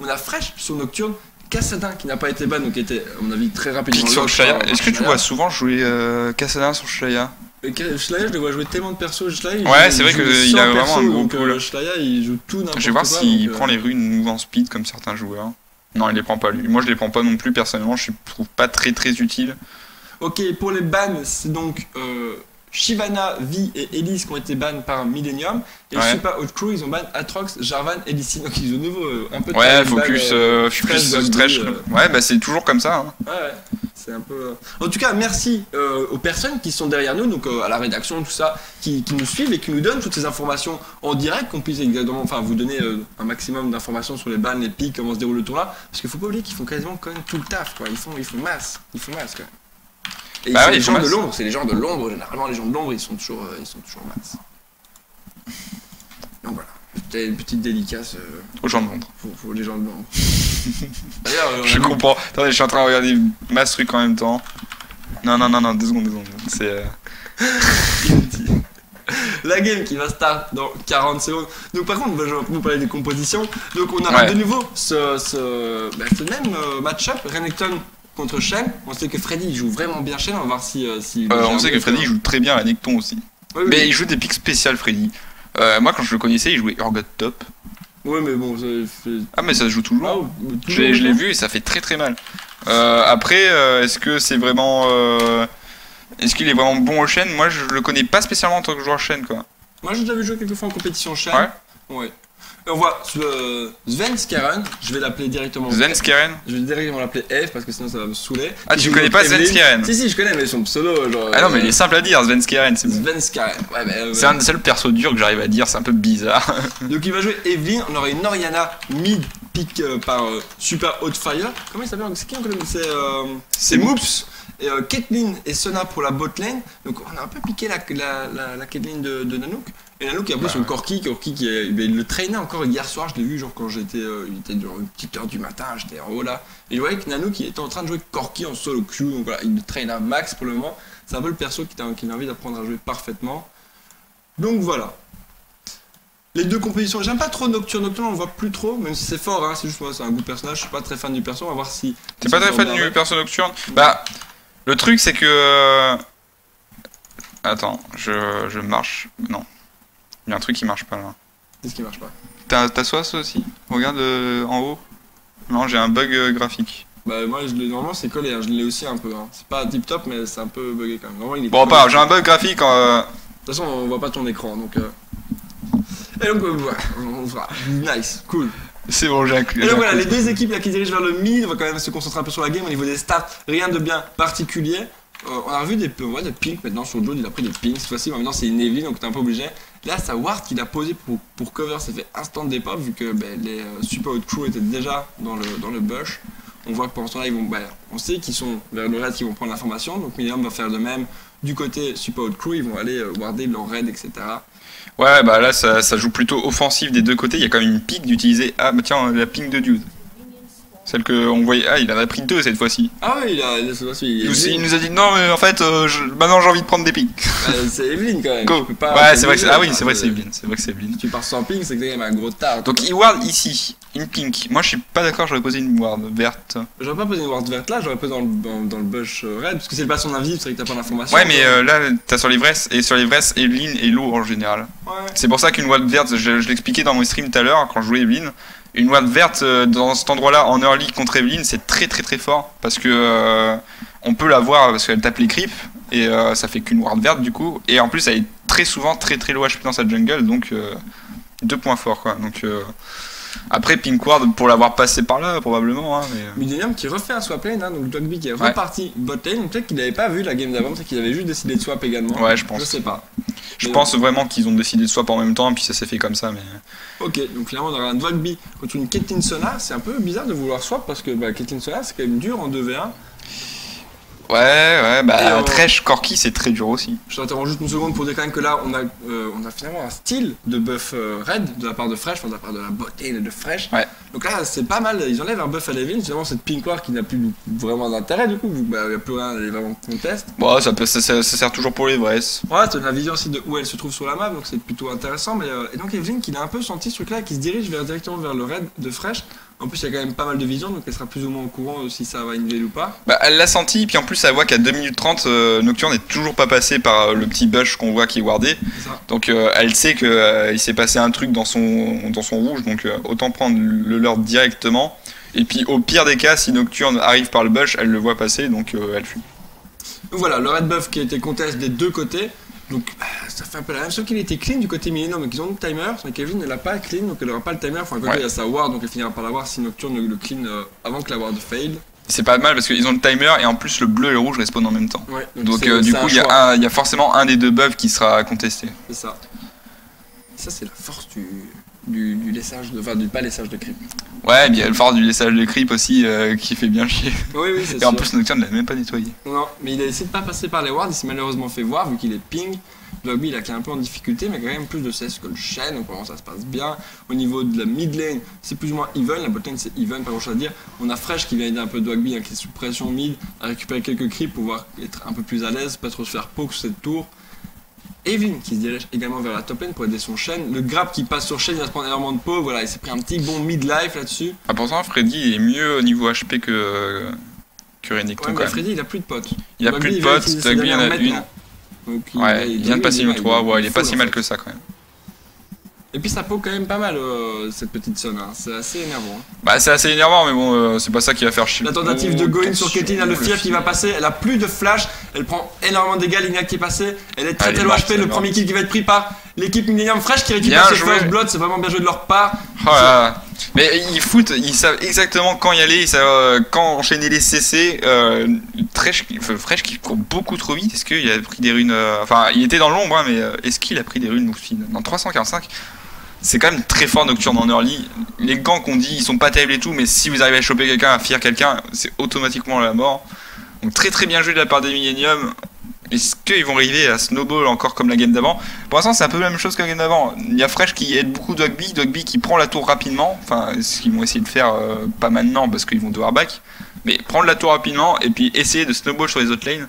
On a Fresh sur Nocturne, Cassadin qui n'a pas été ban, donc qui était, à mon avis, très rapidement. Sur Shaya. par- Est-ce que tu vois souvent jouer euh, Kassadin sur Shaya Et Ka- Shlaya, je le vois jouer tellement de persos. Ouais, c'est vrai qu'il 100 a vraiment un gros donc, euh, pool. Shlaya, il joue tout n'importe quoi. Je vais voir s'il euh, prend les runes move en speed comme certains joueurs. Non, il les prend pas lui. Moi, je les prends pas non plus personnellement. Je trouve pas très très utile. Ok, pour les bans, c'est donc euh, Shivana, Vi et Elise qui ont été bans par Millennium. Et Ouais. Super Hot Crew, ils ont ban Atrox, Jarvan et Lissy. Donc ils ont de nouveau euh, un peu de Ouais, focus, euh, Stretch, focus, euh, Ouais, bah c'est toujours comme ça. hein. Ouais, ouais. C'est un peu. euh, En tout cas, merci euh, aux personnes qui sont derrière nous, donc euh, à la rédaction, tout ça, qui, qui nous suivent et qui nous donnent toutes ces informations en direct, qu'on puisse exactement, enfin, vous donner euh, un maximum d'informations sur les bans, les pics, comment se déroule le tournoi, parce qu'il faut pas oublier qu'ils font quasiment quand même tout le taf, quoi. Ils font, ils font masse, ils font masse, quand même. Et Bah ouais, les gens de masse. l'ombre, c'est les gens de l'ombre. Généralement, les gens de l'ombre, ils sont toujours, euh, ils sont toujours masse. Donc voilà, c'était une petite dédicace euh, Aux gens de Londres. pour, pour les gens de l'ombre. D'ailleurs, euh, on a Je comprends. Attendez, je suis en train de regarder Mass Truc en même temps. Non, non, non, non, deux secondes, deux secondes. C'est. euh, La game qui va start dans 40 secondes. Donc par contre, bah, je vais vous parler des compositions. Donc on Ouais. de nouveau ce, ce, bah, ce même euh, match-up, Renekton contre Shen. On sait que Freddy il joue vraiment bien Shen, on va voir si... euh, si euh, on sait que Freddy joue très bien à Necton aussi. Oui, oui. Mais il joue des pics spéciales, Freddy. Euh, moi, quand je le connaissais, il jouait Urgot Top. Ouais, mais bon, ça. Ah, mais ça se joue toujours. Ah, Je l'ai- je l'ai vu et ça fait très très mal. Euh, après, euh, est-ce que c'est vraiment. Est-ce qu'il est vraiment bon au Shen Moi, je le connais pas spécialement en tant que joueur Shen, quoi. Moi j'ai déjà vu jouer quelques fois en compétition Shen. Ouais? Ouais. On voit le Sven Skaren, je vais l'appeler directement. Zen Skaren Je vais directement l'appeler F parce que sinon ça va me saouler. Ah, tu joue connais pas Sven. Skaren Si, si, je connais, mais son pseudo, genre. Ah non, mais euh, il est simple à dire, Sven Skaren. C'est Sven Skaren. Ouais, mais. euh, c'est un des seuls persos durs que j'arrive à dire, c'est un peu bizarre. Donc il va jouer Evelyn, on aurait une Oriana mid pick euh, par euh, Super Hot Fire. Comment il s'appelle? C'est qui C'est euh, C'est Moops. Et euh, Caitlyn et Sona pour la bot lane. Donc on a un peu piqué la, la, la, la Caitlyn de, de Nanook. Et Nanook a pris Bah son ouais. Corki, Corki qui est, ben, il le traînait encore hier soir, je l'ai vu genre quand j'étais, euh, il était genre une petite heure du matin, j'étais en haut là. Et je voyais que Nanook il était en train de jouer Corki en solo queue, donc voilà, il le traîne à max pour le moment. C'est un peu le perso qu'il a, qu'il a envie d'apprendre à jouer parfaitement. Donc voilà. Les deux compositions, j'aime pas trop Nocturne, Nocturne on le voit plus trop, même si c'est fort, hein, c'est juste moi, c'est un goût de personnage, je suis pas très fan du perso, on va voir si... T'es pas très fan du perso nocturne? Bah, le truc c'est que. euh, Attends, je, je marche. Non. Il y a un truc qui marche pas là. Qu'est-ce qui marche pas T'as Soas aussi Regarde euh, en haut. Non, j'ai un bug euh, graphique. Bah moi je l'ai, normalement c'est collé, hein, je l'ai aussi un peu, hein. c'est pas tip top mais c'est un peu bugué quand même. Normalement, il est Bon, pas j'ai un bug graphique. euh, De toute façon on voit pas ton écran donc... euh. Et donc voilà, on fera. Nice, cool. C'est bon, j'ai un Et donc voilà, les deux équipes là qui dirigent vers le mid, on va quand même se concentrer un peu sur la game au niveau des stats, rien de bien particulier. Euh, on a revu des, voit des pinks maintenant sur Joe, il a pris des pinks, cette fois-ci maintenant c'est une Evelyn donc t'es un peu obligé. Là sa ward qu'il a posé pour, pour cover s'est fait instant départ vu que ben, les euh, super hot crew étaient déjà dans le, dans le bush. On voit que pendant ce temps-là, ils vont, ben, on sait qu'ils sont vers le raid qui vont prendre l'information, donc Milliam va faire de même. Du côté super hot crew, ils vont aller euh, warder leur raid, etc. Ouais, bah là, ça, ça joue plutôt offensif des deux côtés. Il y a quand même une pique d'utiliser. Ah, bah tiens, la ping de Dude. Celle que on voyait. Ah, il en a pris deux cette fois-ci. Ah oui, il a, cette fois-ci, il nous- il nous a dit non, mais en fait, euh, je- maintenant j'ai envie de prendre des piques. Euh, c'est Evelyn quand même. Go. pas Ouais, c'est vrai que Ah oui, c'est vrai que c'est Evelyn. C'est vrai que c'est Evelyn. Si tu pars sans ping, c'est que t'es quand même un gros tard. Donc, il ward ici. Une pink. Moi, je suis pas d'accord, j'aurais posé une ward verte. J'aurais pas posé une ward verte là, j'aurais posé dans le, dans, dans le bush euh, red, parce que c'est le bastion invisible, c'est vrai que t'as pas d'informations. Ouais, mais euh, là, t'as sur l'ivresse. Et sur l'ivresse, Evelyn est lourd en général. Ouais. C'est pour ça qu'une ward verte, je, je l'expliquais dans mon stream tout à l'heure quand je jouais Evelyn. Une ward verte euh, dans cet endroit-là en early contre Evelyn, c'est très très très fort parce que euh, on peut la voir parce qu'elle tape les creeps et euh, ça fait qu'une ward verte du coup. Et en plus, elle est très souvent très très low dans sa jungle donc deux points forts quoi. Donc après Pink Ward pour l'avoir passé par là probablement. Hein, mais, euh, Millennium qui refait un swap lane, hein, donc Dogby qui est Ouais. reparti bot lane, peut-être qu'il avait pas vu la game d'avant, peut-être qu'il avait juste décidé de swap également. Ouais, je pense. Je sais pas. Je Mais- pense vraiment qu'ils ont décidé de swap en même temps et puis ça s'est fait comme ça. Mais Ok, donc finalement on aura un Dogby contre une Caitlyn Sona, c'est un peu bizarre de vouloir swap parce que bah, Sona c'est quand même dur en 2v1. Ouais, ouais, bah euh, Thresh, Corki, c'est très dur aussi. Je t'interromps juste une seconde pour dire quand même que là, on a, euh, on a finalement un style de buff euh, raid de la part de Fresh, enfin de la part de la beauté de Fresh. Ouais. Donc là, c'est pas mal. Ils enlèvent un buff à Levin, finalement, cette pink war qui n'a plus vraiment d'intérêt du coup, bah, n'y a plus rien à aller vraiment contest. Bon, ça, peut, ça, ça- ça sert toujours pour les vrais. Ouais, t'as la vision aussi de où elle se trouve sur la map, donc c'est plutôt intéressant. Mais, euh, et donc Evelyn, qui a un peu senti ce truc-là, qui se dirige vers, directement vers le raid de Fresh. En plus, il y a quand même pas mal de vision, donc elle sera plus ou moins au courant euh, si ça va innover ou pas. Bah, elle l'a senti, puis en plus, elle voit qu'à 2 minutes 30, euh, Nocturne n'est toujours pas passé par euh, le petit bush qu'on voit qui est wardé. Donc, euh, elle sait qu'il s'est passé un truc dans son, dans son rouge, donc autant prendre le leur directement. Et puis, au pire des cas, si Nocturne arrive par le bush, elle le voit passer, donc elle fuit. Donc voilà, le red buff qui a été contest des deux côtés. Donc bah, ça fait un peu la même, sauf qu'il était clean du côté Millennium, donc ils ont le timer, mais Kevin ne l'a pas clean, donc elle aura pas le timer. Enfin, Ouais. il y a sa ward, donc elle finira par l'avoir si Nocturne le, le clean euh, avant que la ward fail. C'est pas mal parce qu'ils ont le timer et en plus, le bleu et le rouge respawnent en même temps. Ouais, Donc, euh, du coup, il y, a un- y a forcément un des deux buffs qui sera contesté. C'est ça. Ça, c'est la force du, du, du laissage, de, enfin, du pas laissage de creep. Ouais, et puis il y a le fort du laissage de creep aussi euh, qui fait bien chier. Oui, oui, c'est Et en sûr. plus, Nocturne l'a même pas nettoyé. Non, mais il a essayé de pas passer par les wards, il s'est malheureusement fait voir vu qu'il est ping. Lobby, il a qui est un peu en difficulté, mais quand même plus de CS que le Shen, donc vraiment ça se passe bien. Au niveau de la mid lane, c'est plus ou moins even, la bot lane c'est even, pas grand chose à dire. On a Fresh qui vient aider un peu Dogby, hein, qui est sous pression mid, à récupérer quelques creeps pour pouvoir être un peu plus à l'aise, pas trop se faire poke sur cette tour. Evin qui se dirige également vers la top lane pour aider son Shen. Le grab qui passe sur Shen, il va se prendre énormément de poke, voilà, il s'est pris un petit bon mid-life là-dessus. Ah, pourtant, Freddy est mieux au niveau HP que, que Renekton Ouais, mais. Freddy il a plus de potes. Il a plus de potes, ses Dogby en a une. Ouais, il vient de passer une 3, ouais, il est pas si mal que ça quand même. Et puis ça poke quand même pas mal euh, cette petite zone, hein. c'est assez énervant. hein. Bah, c'est assez énervant, mais bon, euh, c'est pas ça qui va faire chier. La tentative de go in attention, sur Caitlyn, elle a le fief qui va passer, elle a plus de flash, elle prend énormément de dégâts, l'Ignite qui est passée, elle est très très morte, HP, le premier kill qui va être pris par l'équipe Millennium Fresh qui récupère ses first blood, c'est vraiment bien joué de leur part. Oh là. Mais ils foutent, ils savent exactement quand y aller, ils savent euh, quand enchaîner les CC. Euh, Fresh, qui- enfin, Fresh qui court beaucoup trop vite, est-ce qu'il a pris des runes. Enfin, il était dans l'ombre, hein, mais est-ce qu'il a pris des runes Mousfine Dans 345, c'est quand même très fort Nocturne en early. Les gants qu'on dit, ils sont pas terribles et tout, mais si vous arrivez à choper quelqu'un, à fier quelqu'un, c'est automatiquement la mort. Donc très très bien joué de la part des Millennium. Est-ce qu'ils vont arriver à snowball encore comme la game d'avant? Pour l'instant, c'est un peu la même chose que la game d'avant. Il y a Fresh qui aide beaucoup Dogby, Dogby qui prend la tour rapidement. Enfin, ce qu'ils vont essayer de faire, euh, pas maintenant parce qu'ils vont devoir back. Mais prendre la tour rapidement et puis essayer de snowball sur les autres lanes.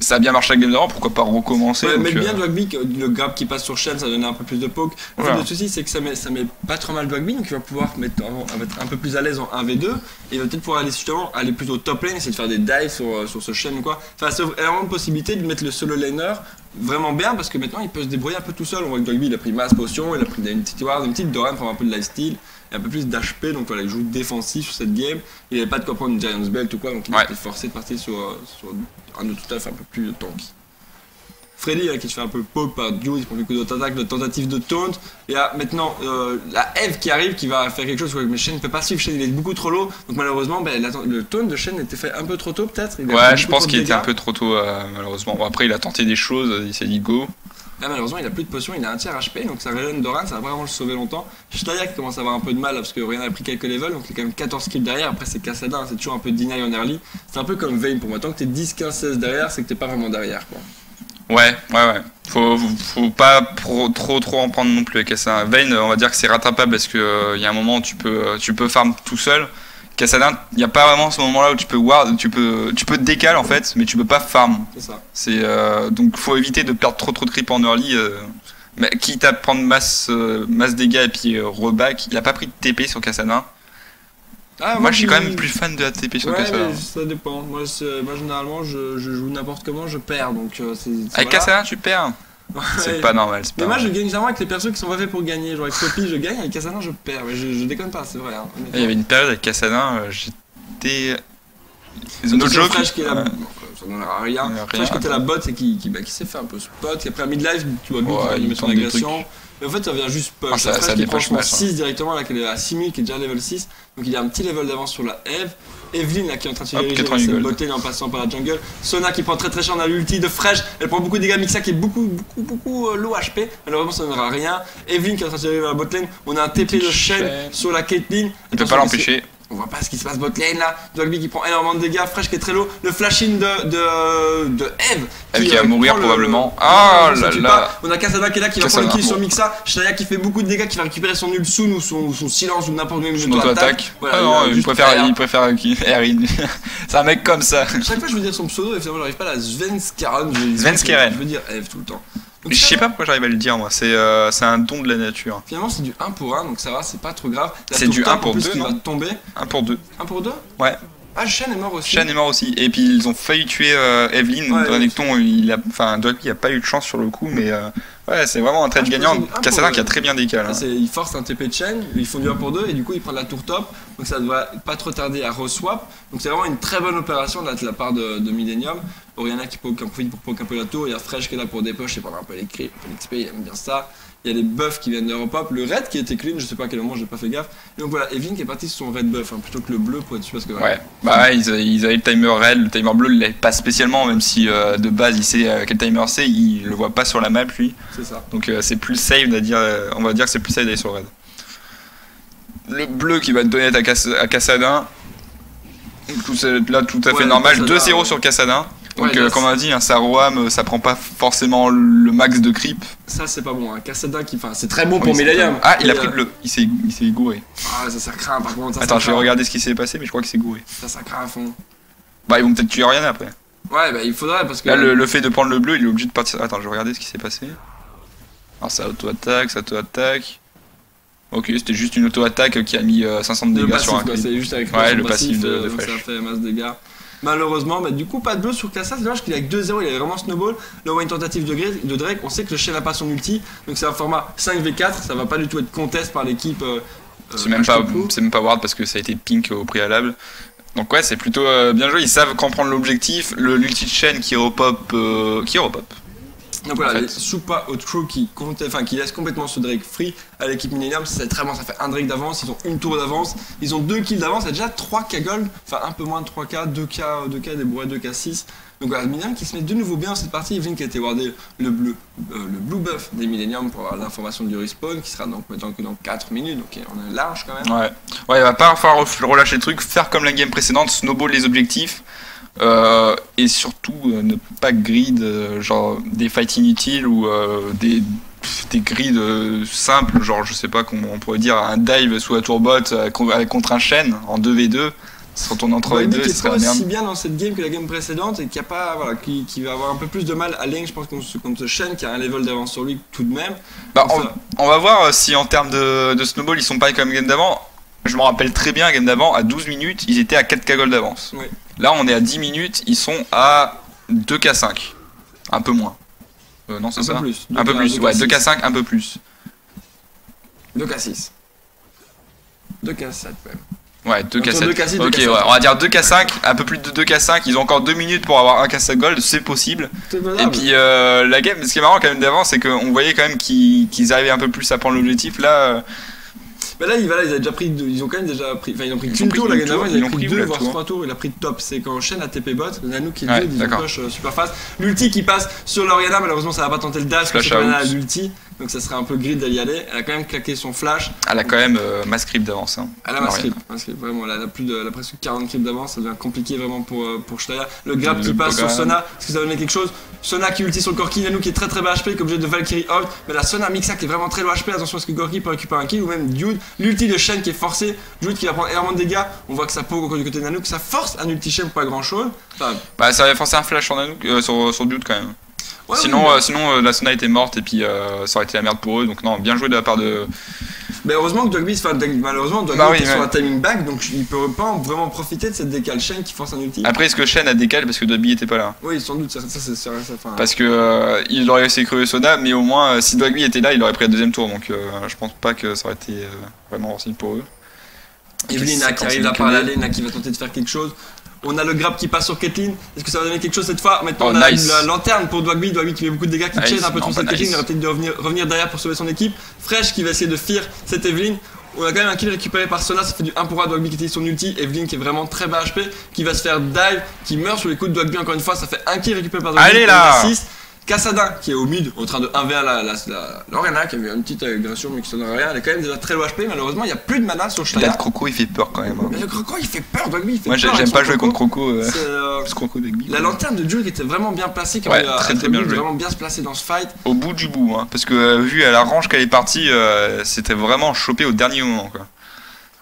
Ça a bien marché la game d'avant, pourquoi pas recommencer Ouais, mais euh, bien Dogby, que le grab qui passe sur Shen, ça donne un peu plus de poke. Voilà. le souci, c'est que ça met, ça met pas trop mal Dogby, donc il va pouvoir mettre, être un peu plus à l'aise en 1v2, et il va peut-être pouvoir aller justement aller plutôt top lane, essayer de faire des dives sur, euh, sur ce Shen ou quoi. Enfin, ça offre énormément de possibilités de mettre le solo laner vraiment bien, parce que maintenant il peut se débrouiller un peu tout seul. On voit que Dogby, il a pris masse potion, il a pris une petite ward, une petite Doran pour avoir un peu de lifesteal. Et un peu plus d'HP, donc voilà, il joue défensif sur cette game. Il n'avait pas de quoi prendre une Giant's Belt ou quoi, donc il Ouais. était forcé de partir sur, euh, sur un autre tout à fait un peu plus tanky. Freddy hein, qui se fait un peu poke par Dude, il prend beaucoup d'autres attaques, de tentatives de taunt. Il y a maintenant euh, la Eve qui arrive qui va faire quelque chose, mais Shen ne peut pas suivre, Shen il est beaucoup trop low. Donc malheureusement, ben, le taunt de Shen était fait un peu trop tôt peut-être. Ouais, je pense qu'il était un peu trop tôt, euh, malheureusement. Bon, après, il a tenté des choses, il s'est dit go. Là malheureusement il a plus de potions, il a un tiers HP, donc ça régène Doran, ça va vraiment le sauver longtemps. Shtaya qui commence à avoir un peu de mal parce que Ryan a pris quelques levels, donc il a quand même 14 kills derrière, après c'est Cassadin, c'est toujours un peu deny en early. C'est un peu comme Vayne pour moi, tant que t'es 10, 15, 16 derrière, c'est que t'es pas vraiment derrière quoi. Ouais, ouais, ouais. Faut, faut- pas pro- trop trop en prendre non plus avec ça. Vayne, on va dire que c'est rattrapable parce que euh, il y a un moment où tu peux, euh, tu peux farm tout seul. Cassadin, il n'y a pas vraiment ce moment-là où tu peux ward, tu peux, tu peux te décaler en fait, mais tu peux pas farm. C'est ça. C'est euh, donc faut éviter de perdre trop trop de creep en early. euh, mais quitte à prendre masse, euh, masse dégâts et puis euh, reback, il a pas pris de TP sur Cassadin. Ah, Moi, je suis quand même plus fan de la TP sur Ouais, ça dépend. Moi, moi généralement, je, je joue n'importe comment, je perds. Donc, Avec voilà. Cassadin, tu perds. Ouais. C'est pas normal. c'est Mais pas moi, je gagne généralement avec les persos qui sont pas faits pour gagner. Genre avec Poppy, je gagne, avec Cassandra, je perds. Mais je, je déconne pas, c'est vrai. Hein. Il y avait une période avec Cassadin, euh, j'étais. No joke. Fresh qui est la... Ça donnera rien. Fresh qui était la bot et qui, qui, bah, qui s'est fait un peu spot, qui a pris un midlife, tu vois, va il mettre son agression. Mais en fait, ça vient juste push. Ah, ça- La ça qui prend dépush son mal, ça. 6 directement, là, qui est à 6000, qui est déjà level 6. Donc il a un petit level d'avance sur la Eve. Evelyn là qui est en train de se diriger vers 80 cette botlane en passant par la jungle. Sona qui prend très très cher dans l'ulti de Fresh. Elle prend beaucoup de dégâts. Mixa qui est beaucoup beaucoup beaucoup euh, low HP. Malheureusement ça ne donnera rien. Evelyn qui est en train de se diriger vers la botlane. On a un TP de chaîne sur la Caitlyn. Il peut Attention, pas l'empêcher. On voit pas ce qui se passe bot lane là. Dogby qui prend énormément de dégâts. Fresh qui est très low. Le flash-in de, de, de Eve. Eve qui va euh, mourir le- probablement. le- Ah là là. On a Kasada qui est là qui va prendre le kill sur. Mixa. Shnaya qui fait beaucoup de dégâts qui va récupérer son nul soon ou son, son silence ou n'importe quel Son auto-attaque. Voilà, ah non, il préfère, il préfère Erin. C'est un mec comme ça. Chaque fois je veux dire son pseudo et finalement j'arrive pas à la Svenskaren. Je, Svenskeren. Je veux dire Eve tout le temps. Donc, Je sais pas pourquoi j'arrive à le dire, moi. C'est euh, c'est un don de la nature. Finalement c'est du 1 pour 1 donc ça va, c'est pas trop grave. C'est du top, 1 pour en plus, deux, qui non va tomber. Un pour deux. 1 pour 2 Ouais. Ah Shen est mort aussi. Shen est mort aussi. Et puis ils ont failli tuer euh, Evelyn. Ouais, Renekton, il a, enfin, a pas eu de chance sur le coup, mais euh, ouais, c'est vraiment un trade Ah, gagnant. pour- qui a très bien décalé. Là, c'est- ils forcent un TP de chaîne, ils font du 1 pour 2 et du coup ils prennent la tour top, donc ça devrait pas trop tarder à reswap. Donc c'est vraiment une très bonne opération de la, de la part de, de Millennium. Oriana qui poke en profite pour poke un peu la tour, il y a Fresh qui est là pour dépoche et prendre un peu les creeps, un peu l'XP, il aime bien ça. Il y a les buffs qui viennent de repop, le red qui était clean, je sais pas à quel moment j'ai pas fait gaffe. Et donc voilà, Evelyn qui est parti sur son red buff hein, plutôt que le bleu pour être sûr parce que Ouais, bah ouais, ils, avaient- ils avaient le timer red, le timer bleu, il l'avait pas spécialement, même si euh, de base il sait euh, quel timer c'est, il le voit pas sur la map lui. c'est ça. Donc euh, c'est plus safe dire, euh, on va dire que c'est plus safe d'aller sur red. Le bleu qui va te donner à, Cass- à Cassadin. Tout là tout à fait Ouais, normal, Cassadin, 2-0 ouais. sur Cassadin. Donc Ouais, euh, comme on a dit, un Saroam, euh, ça prend pas forcément le max de creep. Ça c'est pas bon. Cassada qui. Enfin, c'est très bon pour pas- Ah, il a pris euh, le bleu, il s'est gouré. Ah, ça, ça craint par contre. Ça, Attends, ça je vais regarder ce qui s'est passé, mais je crois qu'il s'est gouré. Ça, ça craint à fond. Bah ils vont peut-être tuer Oriana après. Ouais, bah il faudrait parce que. Là, le, le fait de prendre le bleu, il est obligé de partir. Attends, je vais regarder ce qui s'est passé. Alors, ça auto-attaque, ça auto-attaque. Ok, c'était juste une auto-attaque qui a mis euh, 500 de Le dégâts passif, sur un quoi, juste avec Ouais, le passif de-. Ça fait masse de dégâts. Malheureusement, du coup, pas de bleu sur Kassa. C'est dommage qu'il est avec 2-0, il avait vraiment snowball. Là, on voit une tentative de, Drake. On sait que le chien n'a pas son ulti, donc c'est un format 5v4. Ça va pas du tout être contest par l'équipe. euh, C'est euh, même, pas, H2Pro. c'est même pas Ward parce que ça a été pink au préalable. Donc, ouais, c'est plutôt euh, bien joué. Ils savent comprendre l'objectif. Le l'ulti de chaîne qui repop. euh, qui repop. Donc voilà, les Soupa au true qui, enfin, qui laisse complètement ce Drake free à l'équipe Millennium, c'est très bon, ça fait un Drake d'avance, ils ont une tour d'avance, ils ont deux kills d'avance, déjà 3k gold, enfin un peu moins de 3k, 2k, 2k des bourrés, 2k 6. Donc voilà, Millennium qui se met de nouveau bien dans cette partie, Evelyn qui a été wardé le bleu, euh, le blue buff des Millennium pour avoir l'information du respawn, qui sera donc maintenant que dans 4 minutes, donc on est large quand même. Ouais. Ouais, il va pas falloir relâcher le truc, faire comme la game précédente, snowball les objectifs. Euh, et surtout euh, ne pas grid euh, genre des fights inutiles ou euh, des des grids euh, simples genre je sais pas comment on pourrait dire un dive sous la tourbot euh, con- contre un chêne en 2v2 se retourne en 3v2 Rugby qui ce est serait pas la merde aussi bien dans cette game que la game précédente et qui a pas voilà qui, qui va avoir un peu plus de mal à lane je pense contre Shen qui a un level d'avance sur lui tout de même. Bah, on, ça- on va voir si en termes de, de snowball ils sont pareils comme game d'avant. Je me rappelle très bien, game d'avant, à 12 minutes, ils étaient à 4k gold d'avance. Là, on est à 10 minutes, ils sont à 2k5. Un peu moins. Euh, non, c'est un ça peu plus. Un peu 2K, plus, 2K, ouais, 6. 2k5, un peu plus. 2K6. 2K7 même. Ouais, 2k7. Entre 2K6, ok, 2K7. ouais, on va dire 2k5, un peu plus de 2k5. Ils ont encore 2 minutes pour avoir 1k5 gold, c'est possible. Et puis euh, la game, ce qui est marrant quand même d'avant, c'est qu'on voyait quand même qu'ils qu'ils arrivaient un peu plus à prendre l'objectif. Là, euh, Mais là, il, va là, ils, avaient déjà pris, ils ont quand même déjà pris. Enfin, ils ont pris qu'une ont tour la game d'avant, ils ils l'ont pris deux voire tour. trois tours. Il a pris top, c'est quand Shen a TP bot, Nanook qui est ont d'accord. push super fast. L'ulti qui passe sur l'Oriana, malheureusement, ça va pas tenter le dash parce que l'ulti, donc ça serait un peu grid d'y aller. Elle a quand même claqué son flash. elle a quand même euh, mass creep d'avance. Hein. Elle a un script, vraiment, elle a, plus de, elle a presque 40 creeps d'avance, ça devient compliqué vraiment pour, euh, pour. Le grab qui passe sur. Sona, est-ce que ça va donner quelque chose? Sona qui ulti sur le Corki, qui est très très bas HP, qui est obligé de Valkyrie out, mais la Sona Mixa qui est vraiment très low HP, attention à ce que Gorky peut récupérer un kill, ou même Dude, l'ulti de Shen qui est forcé, Dude qui va prendre énormément de dégâts, on voit que ça poke du côté de Nanook, ça force un ulti Shen pas grand chose. Enfin, Bah, ça avait forcé un flash sur, Nanook, euh, sur, sur Dude quand même. Ouais, sinon, oui, euh, sinon euh, la Sona était morte et puis euh, ça aurait été la merde pour eux. Donc, non, bien joué de la part de. mais heureusement que Dogby, enfin, malheureusement, Dogby Bah oui, est sur un timing back, donc il peut pas vraiment profiter de cette décale Shen qui force un ulti. Après, est-ce que Shen a décalé parce que Dobby était pas là? Oui, sans doute, ça, ça, c'est ça, Parce que euh, il aurait essayé crever Soda, mais au moins, euh, si Dogby était là, il aurait pris la deuxième tour. Donc, euh, je pense pas que ça aurait été vraiment renseigne pour eux. Evelyn Ok, qui arrive c'est par la continué. lane, là, qui va tenter de faire quelque chose. On a le grab qui passe sur Caitlyn. Est-ce que ça va donner quelque chose cette fois Maintenant, on oh, a une, la lanterne pour Dwagby. Dwagby qui met beaucoup de dégâts, qui nice. un peu trop cette bah, Caitlyn. Il va peut-être revenir, revenir derrière pour sauver son équipe. Fresh qui va essayer de fear cette Evelyn. On a quand même un kill récupéré par Sona, ça fait du 1 pour 1 Dwagby qui utilise son ulti, Evelyn qui est vraiment très bas HP, qui va se faire dive, qui meurt sur les coups de Dwagby encore une fois, ça fait un kill récupéré par Dwagby, Allez là Casada qui est au mid en train de 1v1 la, la, Lorena qui a eu une petite agression mais qui s'en rien, elle est quand même déjà très low HP malheureusement il n'y a plus de mana sur Schneider. Là, le Croco il fait peur quand même. Hein. Mais le Croco il fait peur Dogby il fait Moi j'aime hein, pas jouer contre Croco. Euh, euh, croco la lanterne de Jules était vraiment bien placée qui ouais, a euh, très, vraiment bien se placer dans ce fight. Au bout du bout hein, parce que euh, vu à la range qu'elle est partie euh, c'était vraiment chopé au dernier moment quoi.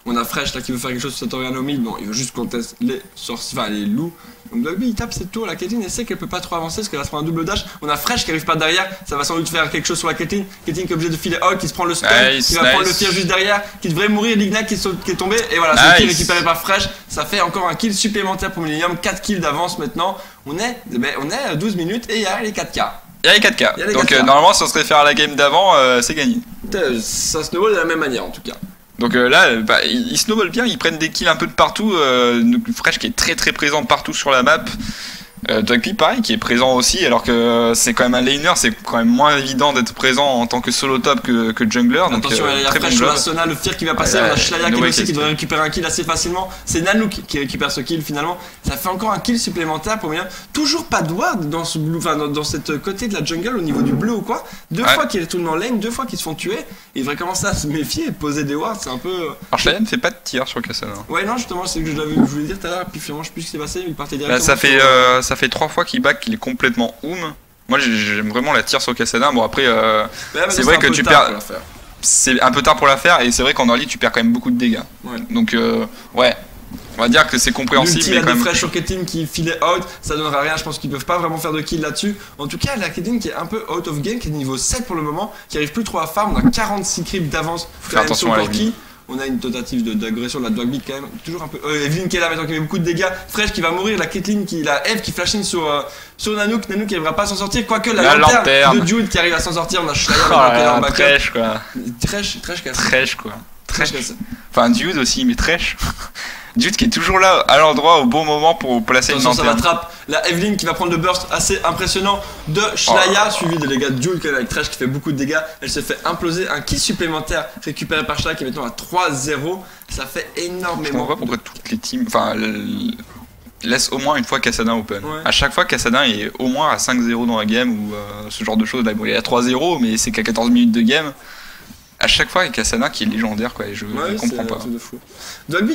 On a Fresh là qui veut faire quelque chose sur cette au mid, bon il veut juste qu'on teste les, sorciers, enfin, les loups donc Dogby il tape cette tour. La Caitlyn elle sait qu'elle peut pas trop avancer parce qu'elle va se prendre un double dash. On a Fresh qui arrive pas derrière. Ça va sans doute faire quelque chose sur la Caitlyn. Caitlyn qui est obligée de filer out, qui se prend le stun, Nice, qui va nice. prendre le tir juste derrière, qui devrait mourir. Lignac qui, est tombé. Et voilà, c'est le Nice. kill récupéré par Fresh. Ça fait encore un kill supplémentaire pour Millennium. 4 kills d'avance maintenant. On est, ben, on est à 12 minutes et il y a les 4K. Il y a les 4K. Il y a les Donc 4K. euh, normalement, si on se réfère à la game d'avant, euh, c'est gagné. Ça snowball de la même manière en tout cas. Donc euh, là, bah, ils, ils snowballent bien, ils prennent des kills un peu de partout. Euh, Fresh qui est très très présent partout sur la map. Euh, Dogby pareil qui est présent aussi alors que euh, c'est quand même un laner c'est quand même moins évident d'être présent en tant que solo top que, que jungler donc Attention, euh, il y a Fresh le Fear qui va passer, on a Shlaya qui, aussi, qui devrait récupérer un kill assez facilement. C'est Nanook qui récupère ce kill finalement. Ça fait encore un kill supplémentaire pour bien. Toujours pas de ward dans ce blue, enfin dans, dans cette côté de la jungle au niveau du bleu ou quoi. Deux Ouais. fois qu'ils retournent en lane, deux fois qu'ils se font tuer. Ils devraient commencer à se méfier et poser des wards, c'est un peu. Alors Shlaya ne fait pas de tir sur Cassandra. Ouais, non, justement, c'est ce que je, voulais dire tout à l'heure, puis finalement, je sais plus ce qui s'est passé, il partait Là, directement. ça fait euh, ça fait trois fois qu'il back qu'il est complètement oum. Moi j'ai- j'aime vraiment la tire sur Cassandra. Bon après euh, c'est vrai que tu perds- la c'est un peu tard pour la faire et c'est vrai qu'en early tu perds quand même beaucoup de dégâts. Ouais. Donc euh, ouais, on va dire que c'est compréhensible mais quand même. Fresh sur Ketin qui filait out, ça donnera rien, je pense qu'ils peuvent pas vraiment faire de kill là-dessus. En tout cas, la Ketin qui est un peu out of game, qui est niveau 7 pour le moment, qui arrive plus trop à farm, on a 46 creeps d'avance. Faire attention à Corki. On a une tentative de- d'agression de la Dogbeat quand même, toujours un peu. Euh, Evelyn qui est là maintenant qui met beaucoup de dégâts. Fresh qui va mourir, la Caitlyn qui, la Eve qui flash in sur, euh, sur Nanook. Nanook qui arrivera pas à s'en sortir, quoique la, La lanterne, lanterne. de Jude qui arrive à s'en sortir. On a Shia Oh en backup. trèche quoi. Trèche, trèche cassé. Trèche quoi. Trèche Trèche. cassé. Enfin Dude aussi mais trèche. Dude qui est toujours là à l'endroit au bon moment pour placer une Attention, ça lanterne. l'attrape. La Evelyn qui va prendre le burst assez impressionnant de Shlaya, suivi des dégâts de Jules quand même avec Trash qui fait beaucoup de dégâts. Elle se fait imploser. Un kill supplémentaire récupéré par Shlaya qui est maintenant à 3-0. Ça fait Je comprends énormément. pas pourquoi toutes les teams. Enfin, laisse au moins une fois Cassadin open. Ouais. À chaque fois, Cassadin est au moins à 5-0 dans la game ou euh, ce genre de choses. Là, bon, il est à 3-0, mais c'est qu'à 14 minutes de game. À chaque fois, il y a Cassadin qui est légendaire, quoi. Et je, Ouais, comprends pas. de fou.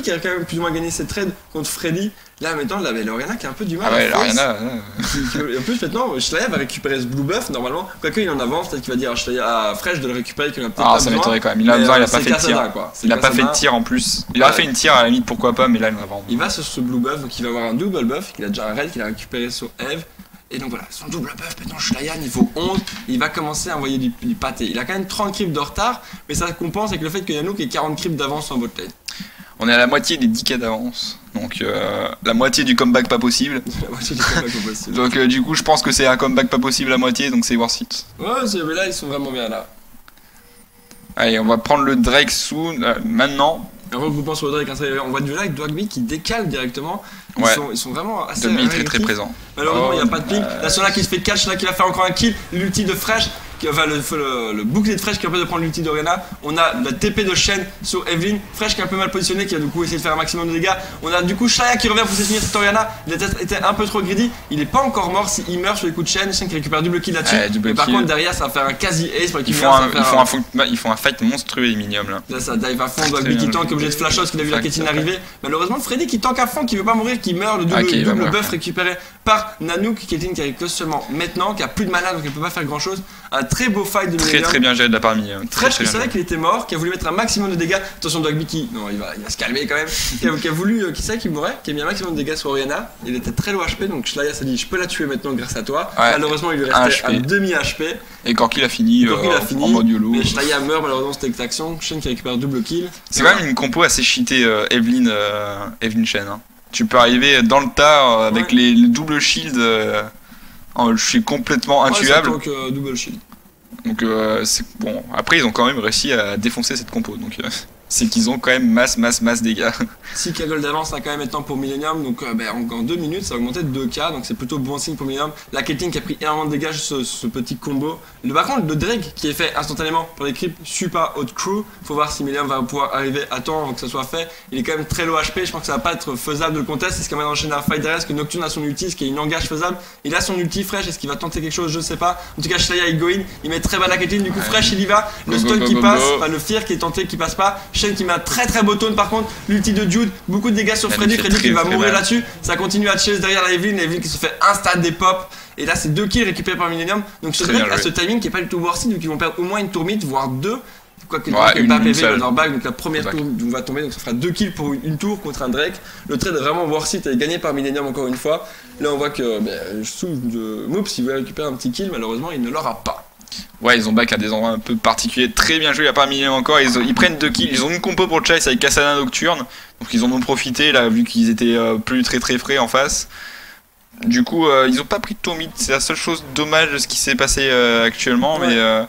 Qui a quand même plus ou moins gagné cette trade contre Freddy. Là maintenant, là, mais Loriana qui a un peu du mal Ah ouais, qui- En plus maintenant, Shlaya va récupérer ce blue buff normalement. Quoique il en avance, peut-être qu'il va dire à, Shlaya, à Fresh de le récupérer qu'il a peut-être Ah, pas ça m'étonnerait quand même. Il a besoin, il euh, a pas c'est fait de tir. quoi. Il a pas fait de tir en plus. Il aurait Ouais. fait une tir à la limite, pourquoi pas, mais là, il en a vraiment. Il va sur ce blue buff, donc il va avoir un double buff, qu'il a déjà un raid qu'il a récupéré sur Eve. Et donc voilà, son double buff, maintenant Shlaya niveau 11, il va commencer à envoyer du, du pâté. Il a quand même 30 creeps de retard, mais ça compense avec le fait que Yanouk ait 40 creeps d'avance en botlane. On est à la moitié des 10k d'avance. Donc, euh, la moitié du comeback pas possible. La moitié du combat qu'on possible. Donc, euh, du coup, je pense que c'est un comeback pas possible la moitié, donc c'est worth it. Ouais, mais là ils sont vraiment bien là. Allez, on va prendre le Drake soon, euh, maintenant. Un regroupement sur le Drake, hein, on voit du là avec Dogby qui décale directement. Ils, Ouais. sont, ils sont vraiment assez. Demi est très très présent. Malheureusement, il n'y a Oh, pas de ping. euh, La Sona qui se fait catch, là qui va faire encore un kill. L'ulti de Fresh, enfin le, le, le bouclier de Fresh qui empêche de prendre l'ulti d'Orena. On a la TP de Shen sur Evelyn. Fresh qui est un peu mal positionné, qui a du coup essayé de faire un maximum de dégâts. On a du coup Shaya qui revient pour soutenir cette Oriana. Il été un peu trop greedy. Il est pas encore mort s'il meurt sur les coups de Shen. Shen qui récupère double kill là-dessus. Mais par contre, derrière, ça va faire un quasi ace pour Ils l'équipe un, ils, un- bah, ils font un fight monstrueux, les miniums là. Là, ça dive à fond, bien qui tank, obligé de flash out, parce qu'il a vu la fact. arriver. Malheureusement, Freddy qui tank à fond, qui veut pas mourir, qui meurt, le double, va double buff récupéré par Nanook, Kétine qui arrive que seulement maintenant, qui a plus de mana, donc elle peut pas faire grand chose. Un très beau fight de Très très bien géré de la Minium. Très, très qui bien qu'il était mort, qui a voulu mettre un maximum de dégâts. Attention, Dogby qui. Non, il va, il va se calmer quand même. qui, a, qui a voulu. euh, qui savait qu'il mourrait, qui a mis un maximum de dégâts sur Oriana. Il était très low HP, donc Shlaya s'est dit Je peux la tuer maintenant grâce à toi. Ouais. Malheureusement, il lui restait un HP. demi HP. Et Corki l'a fini, Donc euh, il a fini. en mode YOLO. Mais Shlaya meurt, malheureusement, c'était action. Shen qui récupère double kill. C'est quand même une compo assez cheatée, euh, Evelyn, euh, Evelyn Shen. hein. Tu peux arriver dans le tas euh, avec Ouais. les, les double shield. En- je suis complètement Ouais, intuable. tank, euh, double shield. Donc euh, c'est bon. Après ils ont quand même réussi à défoncer cette compo. Donc euh, c'est qu'ils ont quand même masse, masse, masse dégâts. 6 k gold d'avance là quand même maintenant pour Millennium, donc euh, ben, en, en 2 minutes ça a augmenté de 2k, donc c'est plutôt bon signe pour Millennium. La Caitlyn qui a pris énormément de dégâts ce, ce petit combo. Le, par contre le Drake qui est fait instantanément pour les creeps super haute crew, faut voir si Millennium va pouvoir arriver à temps avant que ça soit fait. Il est quand même très low HP, je pense que ça va pas être faisable de le contest, est-ce qu'il va enchaîner un fight derrière, est-ce que Nocturne a son ulti, est-ce qu'il y a une engage faisable. Il a son ulti fresh, est-ce qu'il va tenter quelque chose, je sais pas. En tout cas Shlaya il go in, il met très bas la Caitlyn, du coup fresh il y va, le stun qui passe, enfin, le fear qui est tenté qui passe pas, Qui met un très très beau tone par contre, l'ulti de Jude, beaucoup de dégâts sur Elle Freddy, Freddy qui va mourir là-dessus, ça continue à chase derrière la Evelyn, Evelyn qui se fait un stade des pop, et là c'est deux kills récupérés par Millennium, donc ce bien a ce timing qui est pas du tout worthy, donc ils vont perdre au moins une tour mid, voire deux, quoique Ouais, une- pas PV leur bague, donc la première Back. tour va tomber, donc ça fera deux kills pour une, tour contre un Drake, le trade est vraiment worthy, et gagné par Millennium encore une fois, là on voit que ben, sous de Moops il veut récupérer un petit kill, malheureusement il ne l'aura pas. Ouais, ils ont back à des endroits un peu particuliers, très bien joué, à part Millennium encore. Ils, ils prennent deux kills, ils ont une compo pour le chase avec Cassana Nocturne, donc ils en ont profité là, vu qu'ils étaient euh, plus très très frais en face. Du coup, euh, ils ont pas pris de mid, c'est la seule chose dommage de ce qui s'est passé euh, actuellement, Ouais. mais.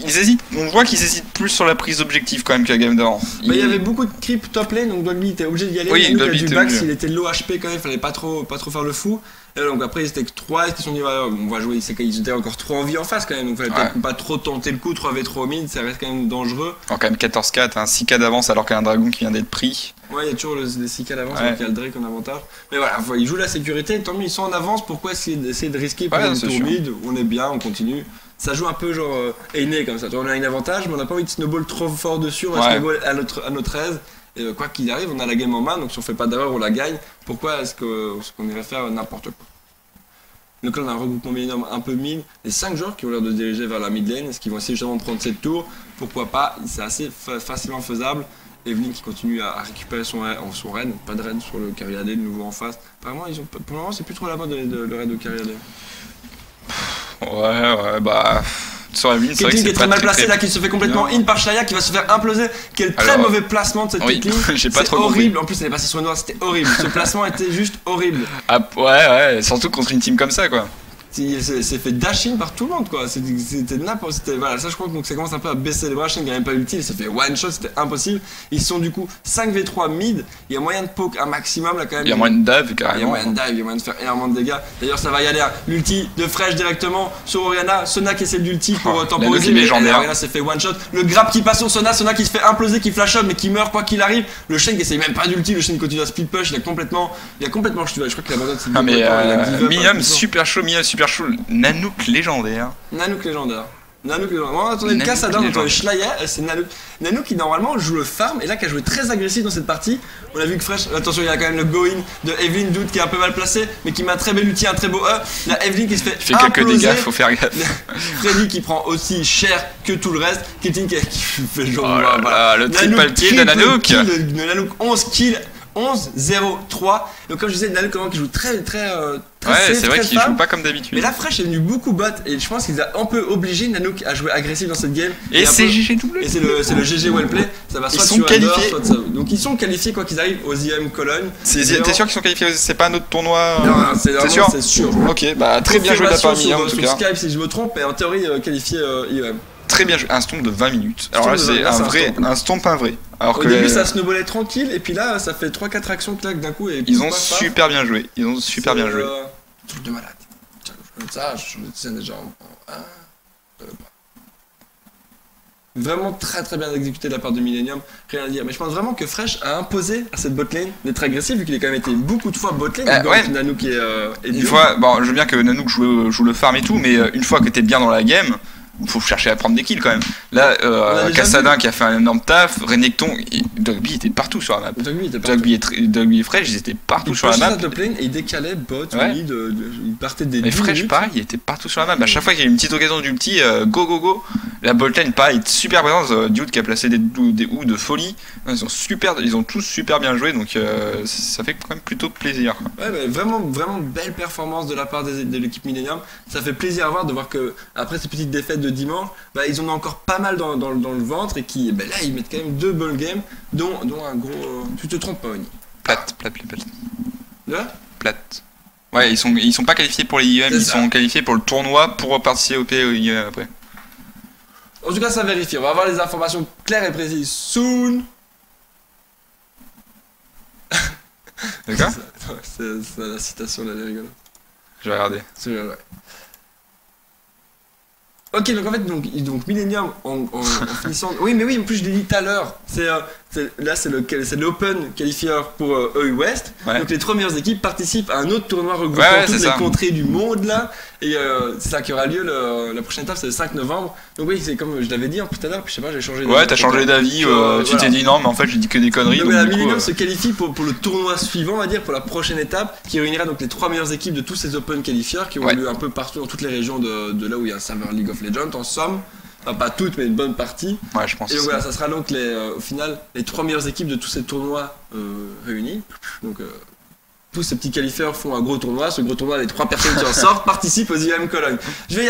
Ils hésitent, on voit qu'ils hésitent plus sur la prise d'objectif quand même que la game d'avant. Bah, il y avait beaucoup de creep top lane, donc Dogby était obligé d'y aller. Oui, Dogby du était back, obligé. s'il était low HP quand même, fallait pas trop, pas trop faire le fou. Et donc après, ils étaient que 3, ils se sont dit, on va jouer, c'est qu'ils étaient encore 3 en vie en face quand même, donc fallait Ouais. peut-être pas trop tenter le coup, 3v3 au mid, ça reste quand même dangereux. Alors quand même 14-4, un 6K d'avance alors qu'il y a un dragon qui vient d'être pris. Ouais, il y a toujours le, les 6 d'avance, Ouais. donc il y a le Drake en avantage. Mais voilà, ils jouent la sécurité, tant mieux, ils sont en avance, pourquoi essayer, de risquer pour Ouais, c'est tour mid, on est bien, on continue. Ça joue un peu genre euh, aîné comme ça, tu vois, on a un avantage, mais on n'a pas envie de snowball trop fort dessus, on va Ouais. snowball à notre, à notre aise. Et euh, quoi qu'il arrive, on a la game en main, donc si on fait pas d'erreur, on la gagne. Pourquoi est-ce qu'on irait faire n'importe quoi? Donc là, on a un regroupement minimum un peu mid. Les 5 joueurs qui ont l'air de se diriger vers la mid lane, est-ce qu'ils vont essayer justement de prendre cette tour? Pourquoi pas? C'est assez fa- facilement faisable. Evelyn qui continue à, récupérer son, son raid, pas de raid sur le carry AD de nouveau en face. Apparemment, ils ont, pour le moment, c'est plus trop la mode de, de- le raid de carry AD. Ouais, ouais, bah. Caitlyn qui c'est est très mal très- là, qui se fait complètement Non. in par Shaya, qui va se faire imploser. Quel très Alors, mauvais placement de cette oui, j'ai pas compris. horrible. En plus, elle est passée sur une noire, c'était horrible. Ce placement était juste horrible. Ah, ouais, ouais, surtout contre une team comme ça, quoi. Il s'est fait dashing par tout le monde quoi. C'était n'importe c'était voilà ça je crois que donc ça commence un peu à baisser les bras. Shane a même pas ulti, il s'est fait one shot, c'était impossible. Ils sont du coup 5v3 mid. Il y a moyen de poke un maximum là quand même. Il y a moyen de dive, Il y a carrément. moyen de dive, il y a moyen de faire énormément de dégâts. D'ailleurs, ça va y aller. hein. L'ulti de Fresh directement sur Oriana. Sona qui essaie d'ulti pour Oh, temporiser. Mais. Oriana s'est fait one shot. Le grab qui passe sur Sona. Sona qui se fait imploser, qui flash up, mais qui meurt quoi qu'il arrive. Le Shen qui essaie même pas d'ulti. Le Shen continue à split push. Il a complètement. Il a complètement. Je je crois qu'il abandonne ses Ah, mais a euh, ça. super chaud, Minium, super chaud. Nanook légendaire. Nanook légendaire. Nanook légendaire. Bon, attendez, le Nanook Cassadin, on entend légendaire. Schlaya, euh, c'est Nanook. Nanook qui normalement joue le farm et là qui a joué très agressif dans cette partie. On a vu que Fresh, attention, il y a quand même le go-in de Evelyn Dude qui est un peu mal placé mais qui met un très bel ulti, un très beau E. La Evelyn qui se fait, Il fait quelques dégâts, faut faire gaffe. Freddy qui prend aussi cher que tout le reste. Caitlyn qui, fait genre. Oh là voilà. là, le triple kill de Nanook. Nanook, 11 kills. 11, 0, 3. Donc, comme je disais, comment qui joue très, très, euh, très Ouais, c'est vrai qu'il joue pas comme Mais d'habitude. là, Fresh est venu beaucoup bot et je pense qu'il a un peu obligé Nanook à jouer agressif dans cette game. Et un c'est GGW. Et c'est le, le GG Wellplay. Ça va Ils soit sont sur qualifiés. soit ça- Donc ils sont qualifiés quoi qu'ils arrivent aux IM Cologne. T'es sûr qu'ils sont qualifiés C'est pas un autre tournoi Non, euh, non, c'est sûr c'est sûr. Ok, bah très bien joué de la Minium en tout cas. Skype si je me trompe, mais en théorie euh, qualifié euh, IEM. Très bien joué. Un stomp de 20 minutes. Alors là, de c'est 20, un vrai, un stomp, un vrai. Alors Au que début les- ça snowballait tranquille et puis là ça fait 3-4 actions clac d'un coup et ils ont super bien joué. Ils ont super bien joué. euh, Truc de malade. Ça, je le tiens déjà en. Vraiment très très bien exécuté de la part de Millennium, rien à dire. Mais je pense vraiment que Fresh a imposé à cette botlane d'être agressif vu qu'il a quand même été beaucoup de fois botlane. Donc ouais. Nanook et, euh, Une fois, bon, je veux bien que Nanook joue, joue le farm et tout, mais euh, une fois que t'es bien dans la game, faut chercher à prendre des kills quand même. Là, euh, Cassadin qui a fait un énorme taf, Renekton, et Dogby était partout sur la map. Dogby était partout. Dogby et, Tr- Dogby et Fresh, ils étaient partout Il sur la map. la top lane et il décalait bot, Ouais. mid, de- il partait des Mais 10 Fresh, minutes. pareil, il était partout sur la map. À chaque fois qu'il y a une petite occasion d'ulti, euh, go go go. La botlane, pareil, super présence. euh, Dude qui a placé des, ou de folie. Ils ont, super, ils ont tous super bien joué, donc euh, ça fait quand même plutôt plaisir. Ouais, vraiment, vraiment belle performance de la part des- de l'équipe Millennium. Ça fait plaisir à voir de voir que après ces petites défaites de dimanche, bah, ils en ont encore pas mal dans, dans- dans le ventre et qui, bah, là, ils mettent quand même deux bonnes games, dont, dont un gros. euh, Tu te trompes pas, Oni. Plate, plate, plate, plate. Là plate. Ouais, ils sont, ils sont pas qualifiés pour les IEM, ils ça. sont qualifiés pour le tournoi pour participer au PE IEM après. En tout cas, ça vérifie. On va avoir les informations claires et précises soon. D'accord C'est la citation là, elle est rigolote. Je vais regarder. C'est ouais. Ok, donc en fait, donc, donc Millennium, en, en- en finissant. Oui, mais oui, en plus, je l'ai dit tout à l'heure. C'est, là, c'est le c'est l'Open Qualifier pour euh, EU West. Ouais. Donc les trois meilleures équipes participent à un autre tournoi regroupant Ouais, toutes les ça. contrées du monde là. Et euh, c'est ça qui aura lieu. le- la prochaine étape, c'est le 5 novembre. Donc oui, c'est comme je l'avais dit hein, tout à l'heure. Puis je sais pas, j'ai changé. Ouais, t'as changé d'avis, Euh, euh, tu voilà. t'es dit non, mais en fait j'ai dit que des conneries. Donc, Donc, la coup, Millennium se qualifie pour, pour le tournoi suivant, on va dire, pour la prochaine étape, qui réunira donc les trois meilleures équipes de tous ces Open Qualifiers qui ont Ouais. lieu un peu partout dans toutes les régions de, de là où il y a un serveur League of Legends, en somme. Enfin, pas toutes, mais une bonne partie. ouais, je pense. Et donc voilà, ça sera donc les, euh, au final les trois meilleures équipes de tous ces tournois euh, réunis. Donc euh, tous ces petits qualifieurs font un gros tournoi. Ce gros tournoi, les trois personnes qui en sortent participent aux IM Cologne. Je vais y